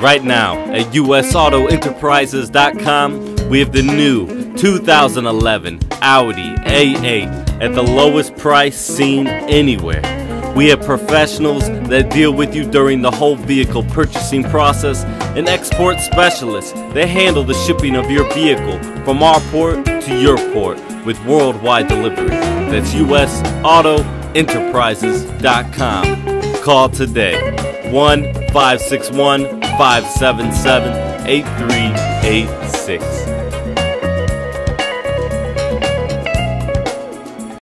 Right now at usautoenterprises.com, we have the new 2011 Audi A8 at the lowest price seen anywhere. We have professionals that deal with you during the whole vehicle purchasing process and export specialists that handle the shipping of your vehicle from our port to your port with worldwide delivery. That's usautoenterprises.com. Call today 1 561 577 8386.